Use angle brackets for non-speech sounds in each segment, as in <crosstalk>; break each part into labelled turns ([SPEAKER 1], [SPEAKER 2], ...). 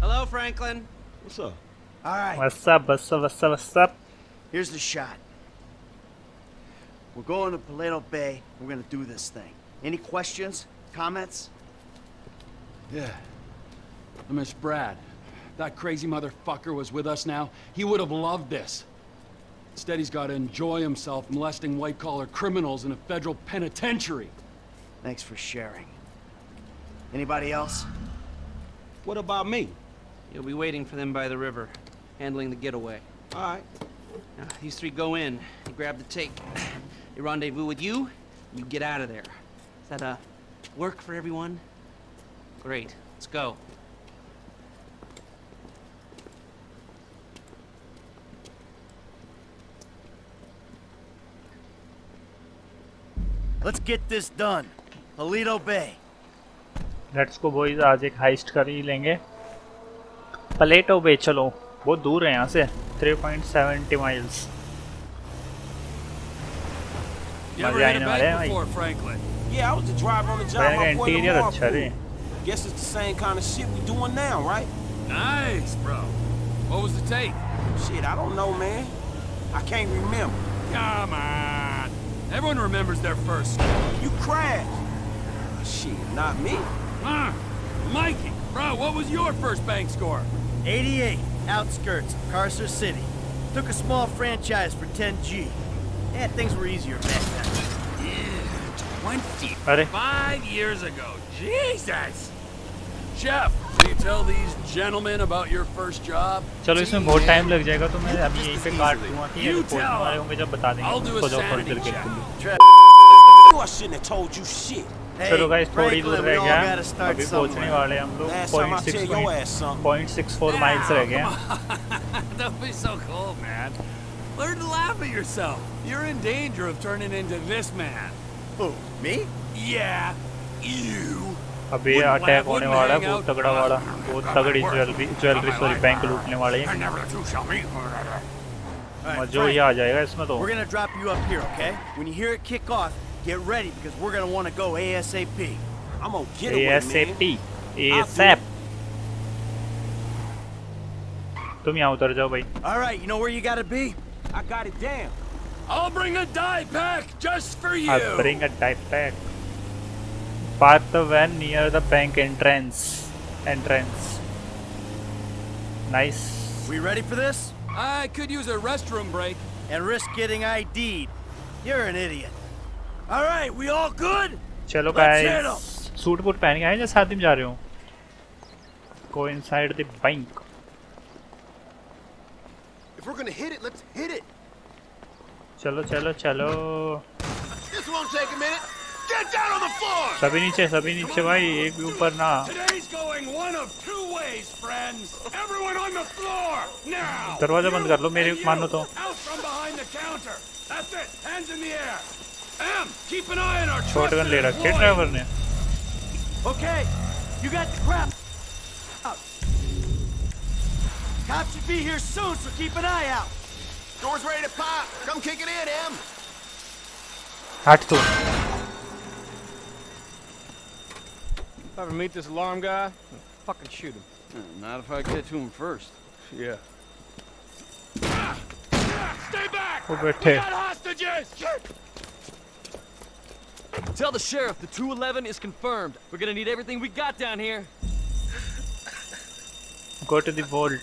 [SPEAKER 1] Hello, Franklin.
[SPEAKER 2] What's up?
[SPEAKER 3] All right,
[SPEAKER 4] What's up, what's up, what's up, what's up?
[SPEAKER 3] here's the shot. We're going to Paleto Bay. We're gonna do this thing. Any questions? Comments?
[SPEAKER 5] Yeah. I miss Brad. That crazy motherfucker was with us now. He would have loved this. Instead, he's got to enjoy himself molesting white-collar criminals in a federal penitentiary.
[SPEAKER 3] Thanks for sharing. Anybody else?
[SPEAKER 2] What about me?
[SPEAKER 1] You'll be waiting for them by the river, handling the getaway.
[SPEAKER 2] All right.
[SPEAKER 1] Now, these three go in, they grab the take. <clears throat> They rendezvous with you, you get out of there. Is that a work for everyone? Great, let's go.
[SPEAKER 3] Let's get this done. Paleto Bay.
[SPEAKER 4] Let's go boys. आज एक heist कर ही पलेटो बे चलो बहुत दूर है यहाँ से 3.70 miles
[SPEAKER 5] You ever
[SPEAKER 4] मजे
[SPEAKER 5] hit
[SPEAKER 4] आने
[SPEAKER 5] a
[SPEAKER 4] वाले हैं
[SPEAKER 5] bank
[SPEAKER 4] भाई
[SPEAKER 5] before, Franklin?
[SPEAKER 2] Yeah, I was the driver on the job.
[SPEAKER 4] मैंने कहा
[SPEAKER 2] my boy
[SPEAKER 4] इंटीरियर
[SPEAKER 2] Lamar
[SPEAKER 4] अच्छा रे
[SPEAKER 2] pulled. Guess it's the same kind of shit we doing now, right?
[SPEAKER 5] Nice, bro. What was the take?
[SPEAKER 2] Shit, I don't know, man. I can't remember.
[SPEAKER 5] Come on. Everyone remembers their first.
[SPEAKER 2] You crashed. Shit, not me.
[SPEAKER 5] Huh? Mikey, bro, what was your first bank score?
[SPEAKER 3] 88, outskirts, Carcer City. Took a small franchise for 10G. Yeah, things were easier back then.
[SPEAKER 5] 25 years ago. Jesus! Chef, can you tell these gentlemen about your first job?
[SPEAKER 4] चलो इसमें बहुत time लग जाएगा तो मैं अभी यहीं पे काट दूंगा कि
[SPEAKER 5] ये
[SPEAKER 4] रिपोर्ट हमारे होंगे जब बता देंगे
[SPEAKER 2] I shouldn't have told you shit.
[SPEAKER 3] Hey,
[SPEAKER 4] चलो गाइस थोड़ी दूर
[SPEAKER 3] Franklin, we
[SPEAKER 4] रह
[SPEAKER 3] all
[SPEAKER 4] गया
[SPEAKER 3] gotta start
[SPEAKER 4] अभी पहुंचने
[SPEAKER 3] somewhere.
[SPEAKER 4] वाले हैं हम लोग
[SPEAKER 2] Last time I tell your
[SPEAKER 4] 0.6
[SPEAKER 2] ass something.
[SPEAKER 4] 0.64 miles रह गए हैं
[SPEAKER 5] Don't be so cold, man. Learn to laugh at yourself. You're in danger of turning into this man.
[SPEAKER 3] Who, me?
[SPEAKER 5] Yeah, you.
[SPEAKER 4] अभी attack होने वाला है बहुत तगड़ा वाला बहुत तगड़ी ज्वेलरी ज्वेलरी सॉरी बैंक लूटने वाले हैं
[SPEAKER 5] never the two shall meet.
[SPEAKER 3] All right,
[SPEAKER 4] जो
[SPEAKER 3] Frank,
[SPEAKER 4] ये आ जाएगा इसमें तो
[SPEAKER 3] We're gonna drop you up here, okay? When you hear it kick off, Get ready because we're gonna want to go ASAP.
[SPEAKER 2] I'm gonna get ASAP. away, man.
[SPEAKER 4] ASAP. तुम यहाँ उतर जाओ
[SPEAKER 3] All right, you know where you gotta be.
[SPEAKER 2] I got it down.
[SPEAKER 5] I'll bring a dye pack just for you.
[SPEAKER 4] I'll bring a dye pack. Park the van near the bank entrance. Entrance. Nice.
[SPEAKER 3] We ready for this?
[SPEAKER 5] I could use a restroom break.
[SPEAKER 3] And risk getting ID'd. You're an idiot. All right, we all good?
[SPEAKER 4] चलो guys. Suit boot पहन के आए या साथ में जा रहे हो Go inside the bank.
[SPEAKER 6] If we're gonna hit it, let's hit it.
[SPEAKER 4] चलो चलो चलो
[SPEAKER 6] This won't take a minute. Get down on the floor!
[SPEAKER 4] सभी नीचे सभी नीचे भाई एक भी ऊपर ना. दरवाज़ा बंद कर लो मेरे मानो तो
[SPEAKER 5] Out from behind the counter. That's it. Hands in the air. Em, keep an eye on our
[SPEAKER 4] shotgun ले
[SPEAKER 5] trusted
[SPEAKER 4] रखी है
[SPEAKER 5] employee.
[SPEAKER 4] ड्राइवर ने
[SPEAKER 3] Okay, you got trapped. Out. Cops should be here soon, so keep an eye out.
[SPEAKER 6] Door's ready to pop. Come kick it in, Em.
[SPEAKER 4] हट तू
[SPEAKER 7] If I ever meet this alarm guy, I'll fucking shoot him.
[SPEAKER 8] Not if I get to him first.
[SPEAKER 7] Yeah.
[SPEAKER 5] Stay back.
[SPEAKER 4] वो
[SPEAKER 5] We
[SPEAKER 4] बैठे
[SPEAKER 5] got hostages.
[SPEAKER 9] Tell the sheriff the 211 is confirmed. We're gonna need everything we got down here.
[SPEAKER 4] Go to the vault.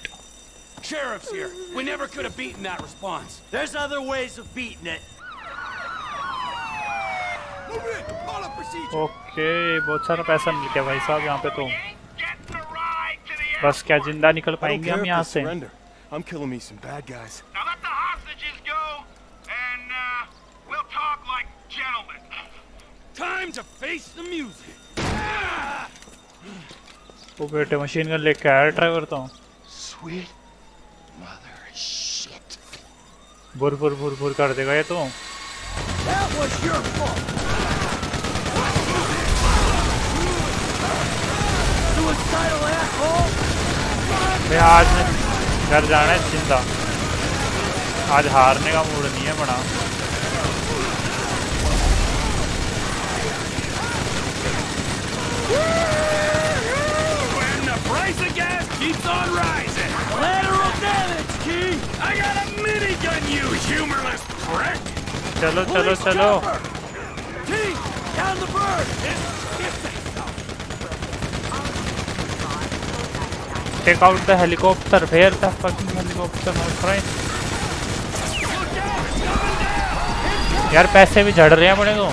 [SPEAKER 5] Sheriff's here. We never could have beaten that response.
[SPEAKER 3] There's other ways of beating it.
[SPEAKER 6] Move in. Call up procedure.
[SPEAKER 4] Okay बहुत सारा पैसा मिल गया भाई साहब यहाँ पे तो बस क्या जिंदा निकल
[SPEAKER 10] I don't
[SPEAKER 4] पाएंगे
[SPEAKER 10] care
[SPEAKER 4] हम
[SPEAKER 10] if
[SPEAKER 4] यहाँ
[SPEAKER 10] they
[SPEAKER 4] से
[SPEAKER 10] surrender. I'm killing me some bad guys.
[SPEAKER 5] Face the music.
[SPEAKER 4] वो बेटे मशीन गन लेके आया ड्राइवर तो
[SPEAKER 6] Sweet mother shit.
[SPEAKER 4] बुर बुर बुर बुर कर देगा ये तो
[SPEAKER 3] That was your fault. Suicidal asshole.
[SPEAKER 4] भाई आज घर जाना है ज़िंदा आज हारने का मूड नहीं है बना
[SPEAKER 5] When the price of gas keeps on rising.
[SPEAKER 3] Lateral damage, Key.
[SPEAKER 5] I got a minigun, you humorless prick.
[SPEAKER 3] Chalo,
[SPEAKER 4] chalo,
[SPEAKER 3] chalo. Key, down the bird.
[SPEAKER 4] If, if they Take out the helicopter. Where the fucking helicopter, my friend? यार पैसे भी झड़ रहे हैं
[SPEAKER 3] अपने को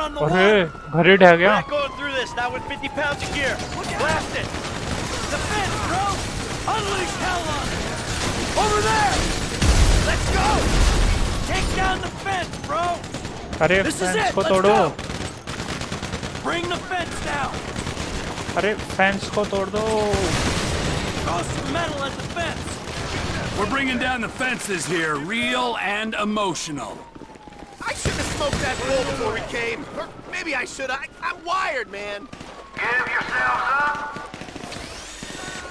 [SPEAKER 3] on the
[SPEAKER 4] अरे
[SPEAKER 3] water.
[SPEAKER 4] घर ही ढह गया
[SPEAKER 3] Not going through this, not with 50 pounds of gear. Blast it. The fence, bro. Unleash hell on it. Over there. Let's go. Take down the fence, bro.
[SPEAKER 4] अरे
[SPEAKER 3] This is
[SPEAKER 4] फैंस
[SPEAKER 3] it.
[SPEAKER 4] को
[SPEAKER 3] Let's
[SPEAKER 4] तोड़ो
[SPEAKER 3] go. Bring the fence down.
[SPEAKER 4] अरे fans को तोड़ दो
[SPEAKER 3] Throw some metal at the fence.
[SPEAKER 5] We're bringing down the fences here, real and emotional.
[SPEAKER 6] I should have smoked that bowl before we came. Or maybe I should. I, I'm wired, man.
[SPEAKER 11] Give yourselves up.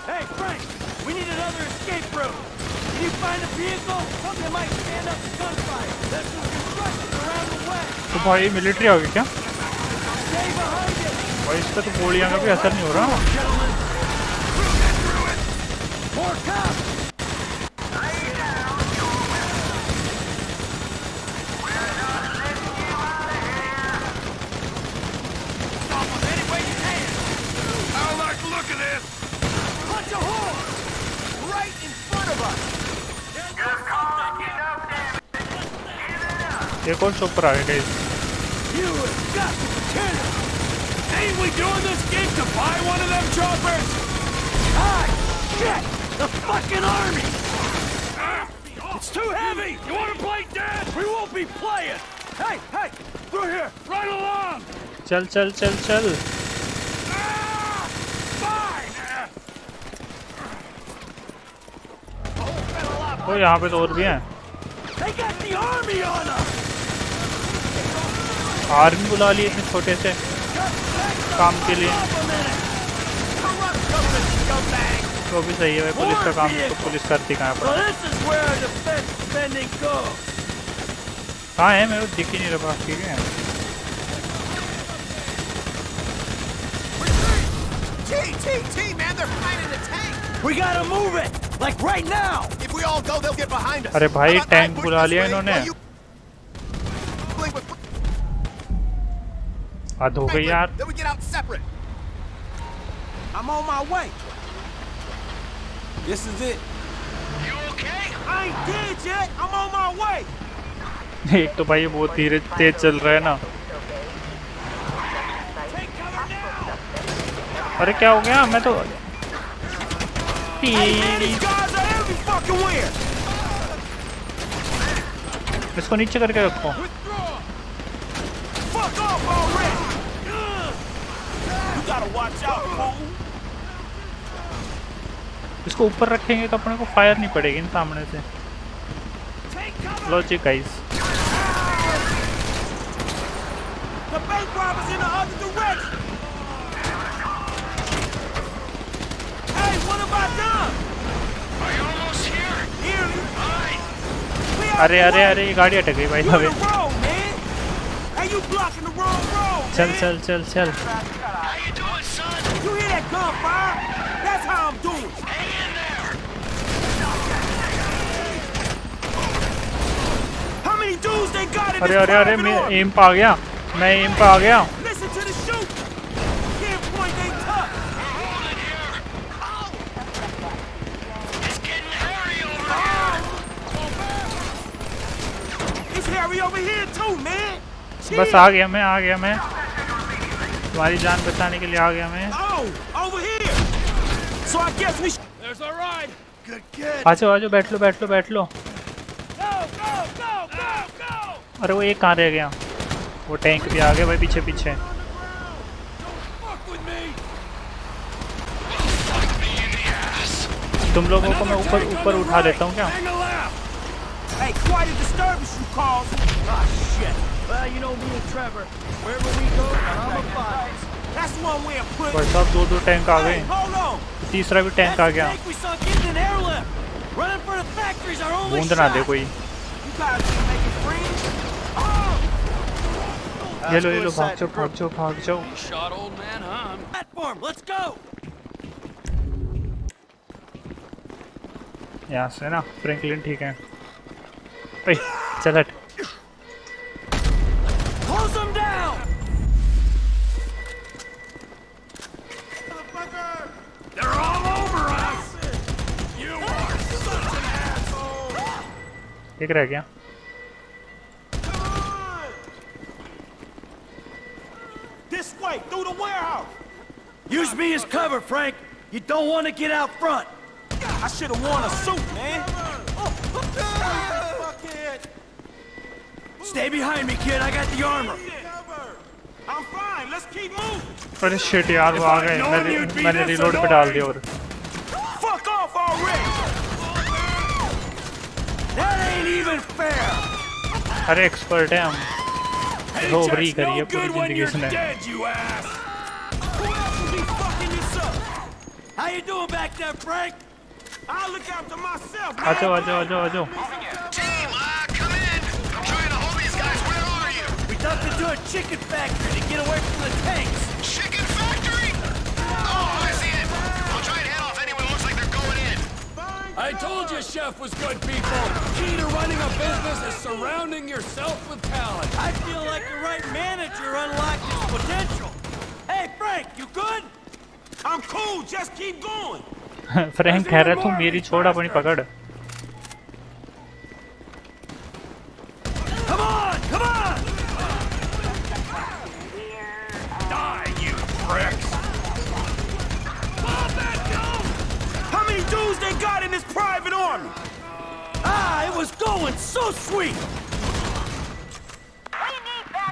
[SPEAKER 3] Hey, Frank. We need another escape route. Can you find a vehicle? Something that might stand up to gunfire. There's some construction around the way.
[SPEAKER 4] तो भाई military आ गई क्या
[SPEAKER 3] Stay behind it.
[SPEAKER 4] भाई इस पे तो गोलियां का भी असर नहीं हो रहा
[SPEAKER 11] damage.
[SPEAKER 4] एक और चौपर आ गया guys.
[SPEAKER 3] You have got to be kidding.
[SPEAKER 5] Ain't we doing this gig to buy one of them choppers?
[SPEAKER 3] Ah, shit. The fucking army.
[SPEAKER 5] It's too heavy! You wanna play dead?
[SPEAKER 3] We won't be playing. Hey, hey, through here.
[SPEAKER 5] Right along!
[SPEAKER 4] चल चल चल चल
[SPEAKER 5] Ah! Fine!
[SPEAKER 4] तो यहाँ पे तो और भी हैं
[SPEAKER 3] They got the army on us.
[SPEAKER 4] Army बुला ली इतने छोटे से काम के लिए। वो भी सही है पुलिस का काम तो पुलिस करती कहाँ पर कहाँ है मेरे को? दिख ही नहीं रहा ठीक है। अरे भाई टैंक बुला लिया इन्होंने. हद हो गई यार.
[SPEAKER 2] I'm on my way. This is it.
[SPEAKER 11] You okay?
[SPEAKER 2] I ain't dead yet. I'm on my way.
[SPEAKER 4] एक तो भाई बहुत धीरे तेज चल रहा है ना. अरे क्या हो गया मैं तो. इसको नीचे करके रखो इसको ऊपर रखेंगे तो अपने को फायर नहीं पड़ेगी ना सामने से। लॉजिक गाइस अरे अरे अरे ये गाड़ी अटक गई भाई साहब चल चल चल चल।
[SPEAKER 2] gunfire. That's how I'm doing.
[SPEAKER 11] Hang in there.
[SPEAKER 2] How many dudes they got in
[SPEAKER 4] अरे अरे अरे मैं एम पे आ गया मैं एम पे आ गया बस आ गया मैं आ गया मैं तुम्हारी जान बचाने के लिए आ गया मैं
[SPEAKER 2] Oh, over. So I guess we.
[SPEAKER 11] There's our ride.
[SPEAKER 3] Good kid.
[SPEAKER 4] आ जाओ आ जाओ बैठ लो बैठ लो बैठ लो
[SPEAKER 11] Go, go, go, go, go!
[SPEAKER 4] अरे वो एक कहाँ रह गया वो टैंक भी आ गया भाई पीछे पीछे
[SPEAKER 11] Fuck with me!
[SPEAKER 4] तुम लोगों को मैं ऊपर ऊपर उठा देता हूँ क्या
[SPEAKER 11] Hang a left!
[SPEAKER 2] Hey, quite a disturbance you caused.
[SPEAKER 3] Ah, shit. Well, you know me and Trevor. Wherever we go, I'm a fight.
[SPEAKER 2] That's one way of putting
[SPEAKER 4] भाई
[SPEAKER 2] it.
[SPEAKER 4] साहब दो दो टैंक आ
[SPEAKER 2] Hey,
[SPEAKER 4] गए
[SPEAKER 2] hold on.
[SPEAKER 4] तीसरा भी tank uh
[SPEAKER 3] That's the
[SPEAKER 4] गया
[SPEAKER 3] tank we saw getting an airlift. Running for the factory's our only
[SPEAKER 4] बूंद ना
[SPEAKER 3] shot.
[SPEAKER 4] दे कोई
[SPEAKER 2] You guys are making friends.
[SPEAKER 4] ये लो ये लो भाग जाओ भाग जाओ भाग जाओ
[SPEAKER 5] You shot old man, huh?
[SPEAKER 3] Platform, let's go.
[SPEAKER 4] यहाँ से ना फ्रैंकलिन ठीक है ओए चल हट
[SPEAKER 3] Close them down.
[SPEAKER 11] They're all over us! You are such an asshole!
[SPEAKER 4] एक रह गया
[SPEAKER 2] This way, through the warehouse.
[SPEAKER 3] Use me as cover, Frank. You don't want to get out front.
[SPEAKER 2] I should have worn a suit,
[SPEAKER 3] Stay behind me, kid. I got the armor.
[SPEAKER 2] I'm fine. Let's keep moving.
[SPEAKER 4] अरे shit यार वो आ गए मैंने मैंने reload पे डाल दिया और
[SPEAKER 2] Fuck off already.
[SPEAKER 3] That ain't even fair.
[SPEAKER 4] अरे एक्सपर्ट है हम
[SPEAKER 11] Hey,
[SPEAKER 4] रोबरी
[SPEAKER 11] Jack's
[SPEAKER 4] करी है
[SPEAKER 11] no
[SPEAKER 4] पूरी
[SPEAKER 11] good when
[SPEAKER 4] जिंदगी
[SPEAKER 11] you're
[SPEAKER 4] इसने
[SPEAKER 11] dead, you ass!
[SPEAKER 2] Who else would be fucking this up?
[SPEAKER 3] How you doing back there, Frank?
[SPEAKER 2] I'll look after myself.
[SPEAKER 4] आ जाओ आ जाओ आ जाओ आ जाओ
[SPEAKER 6] you?
[SPEAKER 3] We ducked into a chicken factory to get away from the tanks.
[SPEAKER 6] Chicken factory? Oh, I see it. I'll try and head off anyone who looks like they're going in.
[SPEAKER 11] I told you Chef was good people! Key to running a business is surrounding yourself with talent.
[SPEAKER 3] I feel like the right manager unlocked his potential. Hey, Frank, you good?
[SPEAKER 2] I'm cool. Just keep going.
[SPEAKER 4] Frank कह रहा तू मेरी छोड़ अपनी पकड़
[SPEAKER 2] dudes they got in this private army?
[SPEAKER 3] Ah, it was going so sweet.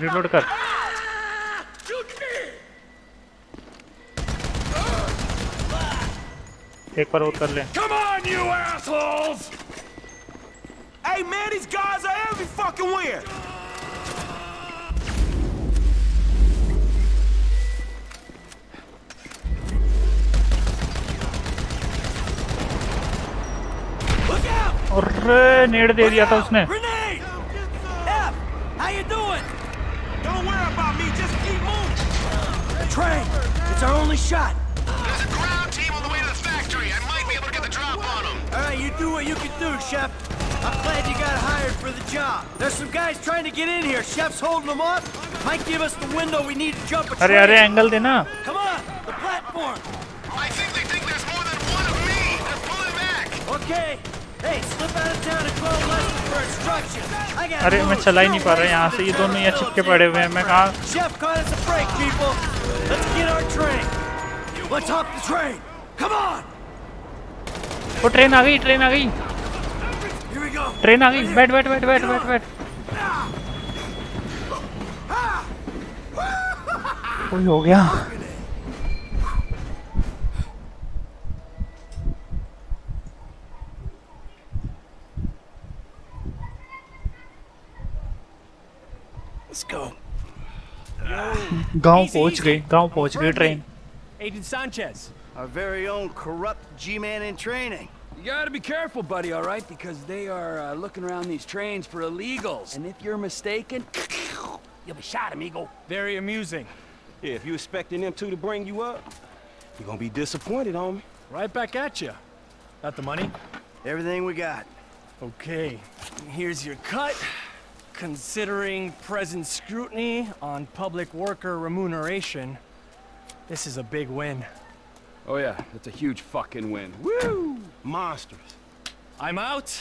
[SPEAKER 4] Reload कर एक बार और कर ले
[SPEAKER 11] Come on, you assholes!
[SPEAKER 2] Hey, man, these guys are every fucking where.
[SPEAKER 4] अरे नेड़ दे दिया था उसने
[SPEAKER 3] Grenade! F, how you doing?
[SPEAKER 2] Don't worry about me. Just keep moving.
[SPEAKER 3] Train, it's our only shot.
[SPEAKER 6] There's a ground team on the way to the factory. I might be able to get the drop on them.
[SPEAKER 3] All right, you do what you can do, Chef. I'm glad you got hired for the job. There's some guys trying to get in here. Chef's holding them off. Might give us the window we need to jump a
[SPEAKER 4] अरे
[SPEAKER 3] train.
[SPEAKER 4] अरे angle देना
[SPEAKER 3] Come on, the platform.
[SPEAKER 6] I think they think there's more than one of me. They're pulling back.
[SPEAKER 3] Okay.
[SPEAKER 4] अरे मैं चला ही नहीं पा रहा यहाँ से। ये दोनों यहाँ छिपके पड़े हुए हैं। मैं कहा वो ट्रेन आ गई ट्रेन आ गई। ट्रेन आ गई। बैठ बैठ बैठ बैठ बैठ बैठ। कोई हो गया? गांव पहुंच गई गांव पहुंच गई train
[SPEAKER 7] Agent Sanchez.
[SPEAKER 3] Our very own corrupt G-man in training.
[SPEAKER 5] You gotta be careful, buddy, all right? Because they are uh, looking around these trains for illegals. And if you're mistaken, <laughs> you'll be shot, amigo.
[SPEAKER 7] Very amusing.
[SPEAKER 2] Yeah, if you expecting them two to bring you up, you're gonna be disappointed, homie.
[SPEAKER 7] Right back at you. Got the money?
[SPEAKER 3] Everything we got.
[SPEAKER 7] Okay. Here's your cut. considering present scrutiny on public worker remuneration, this is a big win.
[SPEAKER 5] Oh yeah, that's a huge fucking win. Woo!
[SPEAKER 2] Monsters.
[SPEAKER 7] I'm out.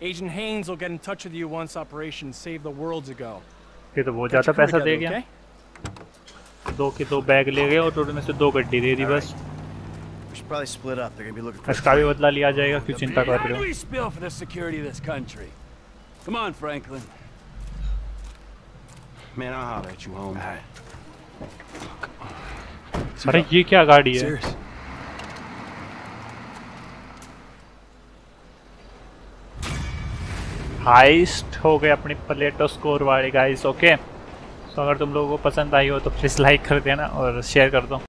[SPEAKER 7] Agent Haines will get in touch with you once Operation Save the World's ago.
[SPEAKER 4] Okay, so he'll
[SPEAKER 7] get
[SPEAKER 4] de
[SPEAKER 7] gaya.
[SPEAKER 4] Two ke bag le gaya aur total mein se two gaddi de di bas.
[SPEAKER 3] We should probably split up. They're going to be looking for.
[SPEAKER 4] Iska
[SPEAKER 5] bhi spill for the security of this country? Come on, Franklin.
[SPEAKER 2] Man, I'll holler at you, home. All right.
[SPEAKER 4] अरे ये क्या गाड़ी है?
[SPEAKER 10] Heist
[SPEAKER 4] heist हो गए अपनी प्लेटो score वाली गाइस ओके तो अगर तुम लोगों को पसंद आई हो तो प्लीज़ लाइक कर देना और शेयर कर दो।